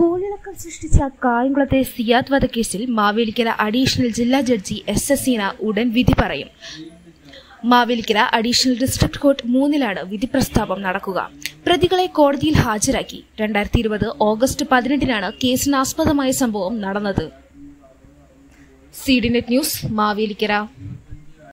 കോളിളക്കം സൃഷ്ടിച്ച കായംകുളത്തെ സിയാദ് വധക്കേസിൽ മാവേലിക്കര അഡീഷണൽ ജില്ലാ ജഡ്ജി എസ് എസ് സീന ഉടൻ വിധി പറയും. മാവേലിക്കര അഡീഷണൽ ഡിസ്ട്രിക്ട് കോർട്ട് മൂന്നിലാണ് വിധി പ്രസ്താവം നടക്കുക. പ്രതികളെ കോടതിയിൽ ഹാജരാക്കി. രണ്ടായിരത്തി ഇരുപത് ഓഗസ്റ്റ് പതിനെട്ടിനാണ് കേസിനാസ്പദമായ സംഭവം നടന്നത്. C D net news Mavelikkara.